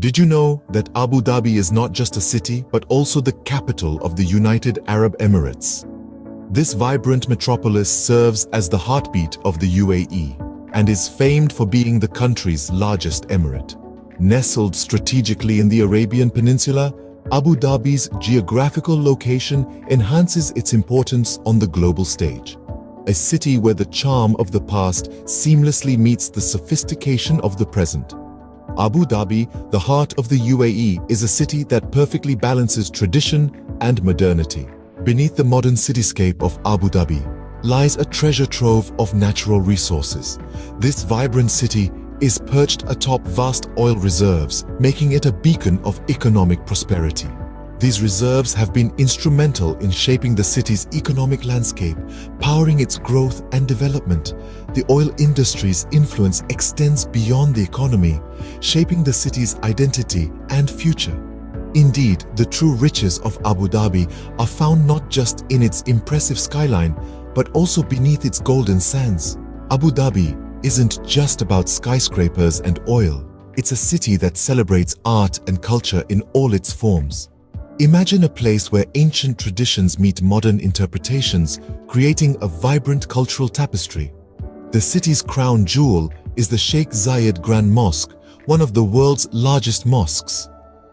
Did you know that Abu Dhabi is not just a city, but also the capital of the United Arab Emirates? This vibrant metropolis serves as the heartbeat of the UAE and is famed for being the country's largest emirate. Nestled strategically in the Arabian Peninsula, Abu Dhabi's geographical location enhances its importance on the global stage. A city where the charm of the past seamlessly meets the sophistication of the present. Abu Dhabi, the heart of the UAE, is a city that perfectly balances tradition and modernity. Beneath the modern cityscape of Abu Dhabi lies a treasure trove of natural resources. This vibrant city is perched atop vast oil reserves, making it a beacon of economic prosperity. These reserves have been instrumental in shaping the city's economic landscape, powering its growth and development. The oil industry's influence extends beyond the economy, shaping the city's identity and future. Indeed, the true riches of Abu Dhabi are found not just in its impressive skyline, but also beneath its golden sands. Abu Dhabi isn't just about skyscrapers and oil. It's a city that celebrates art and culture in all its forms. Imagine a place where ancient traditions meet modern interpretations, creating a vibrant cultural tapestry. The city's crown jewel is the Sheikh Zayed Grand Mosque, one of the world's largest mosques.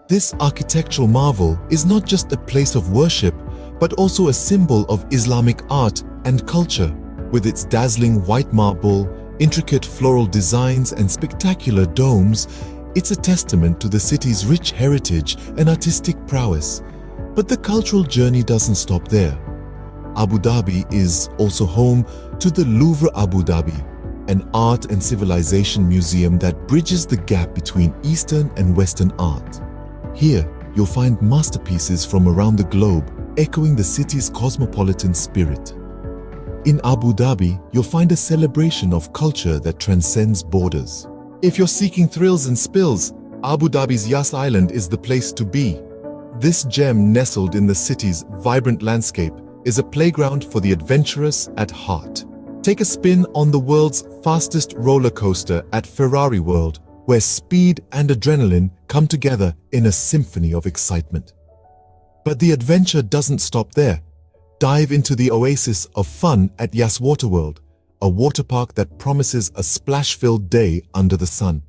This architectural marvel is not just a place of worship, but also a symbol of Islamic art and culture. With its dazzling white marble, intricate floral designs and spectacular domes, it's a testament to the city's rich heritage and artistic prowess. But the cultural journey doesn't stop there. Abu Dhabi is also home to the Louvre Abu Dhabi, an art and civilization museum that bridges the gap between Eastern and Western art. Here, you'll find masterpieces from around the globe echoing the city's cosmopolitan spirit. In Abu Dhabi, you'll find a celebration of culture that transcends borders. If you're seeking thrills and spills, Abu Dhabi's Yas Island is the place to be. This gem nestled in the city's vibrant landscape is a playground for the adventurous at heart. Take a spin on the world's fastest roller coaster at Ferrari World, where speed and adrenaline come together in a symphony of excitement. But the adventure doesn't stop there. Dive into the oasis of fun at Yas Waterworld, a water park that promises a splash-filled day under the sun.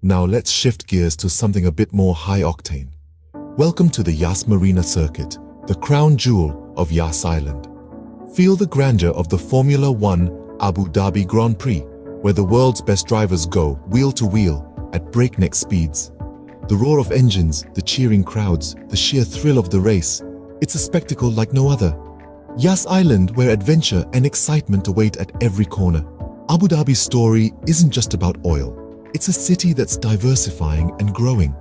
Now let's shift gears to something a bit more high-octane. Welcome to the Yas Marina Circuit, the crown jewel of Yas Island. Feel the grandeur of the Formula One Abu Dhabi Grand Prix, where the world's best drivers go wheel to wheel at breakneck speeds. The roar of engines, the cheering crowds, the sheer thrill of the race, it's a spectacle like no other. Yas Island, where adventure and excitement await at every corner. Abu Dhabi's story isn't just about oil. It's a city that's diversifying and growing.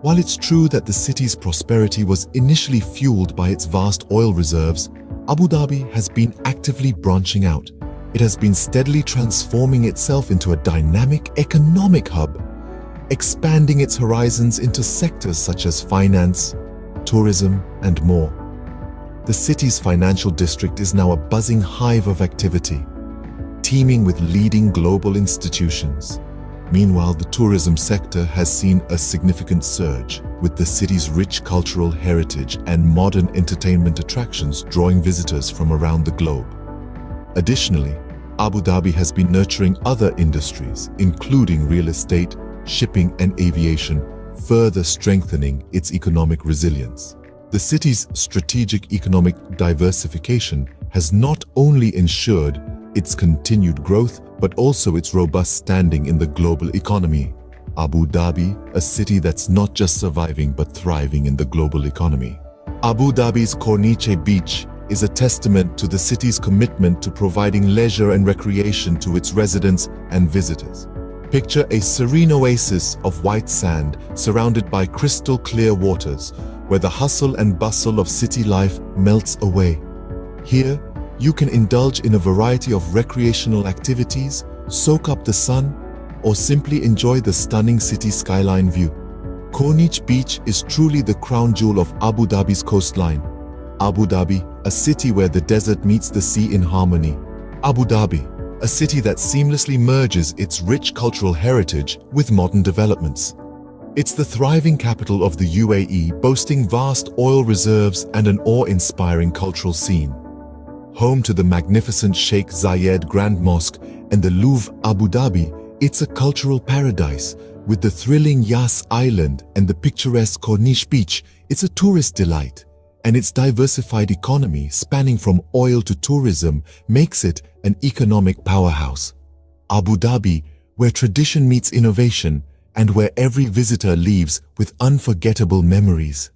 While it's true that the city's prosperity was initially fueled by its vast oil reserves, Abu Dhabi has been actively branching out. It has been steadily transforming itself into a dynamic economic hub, expanding its horizons into sectors such as finance, tourism, and more. The city's financial district is now a buzzing hive of activity, teeming with leading global institutions. Meanwhile, the tourism sector has seen a significant surge, with the city's rich cultural heritage and modern entertainment attractions drawing visitors from around the globe. Additionally, Abu Dhabi has been nurturing other industries, including real estate, shipping and aviation, further strengthening its economic resilience. The city's strategic economic diversification has not only ensured its continued growth, but also its robust standing in the global economy. Abu Dhabi, a city that's not just surviving but thriving in the global economy. Abu Dhabi's Corniche Beach is a testament to the city's commitment to providing leisure and recreation to its residents and visitors. Picture a serene oasis of white sand surrounded by crystal clear waters where the hustle and bustle of city life melts away. Here, you can indulge in a variety of recreational activities, soak up the sun, or simply enjoy the stunning city skyline view. Corniche Beach is truly the crown jewel of Abu Dhabi's coastline. Abu Dhabi, a city where the desert meets the sea in harmony. Abu Dhabi, a city that seamlessly merges its rich cultural heritage with modern developments. It's the thriving capital of the UAE, boasting vast oil reserves and an awe-inspiring cultural scene. Home to the magnificent Sheikh Zayed Grand Mosque and the Louvre Abu Dhabi, it's a cultural paradise. With the thrilling Yas Island and the picturesque Corniche Beach, it's a tourist delight. And its diversified economy, spanning from oil to tourism, makes it an economic powerhouse. Abu Dhabi, where tradition meets innovation, and where every visitor leaves with unforgettable memories.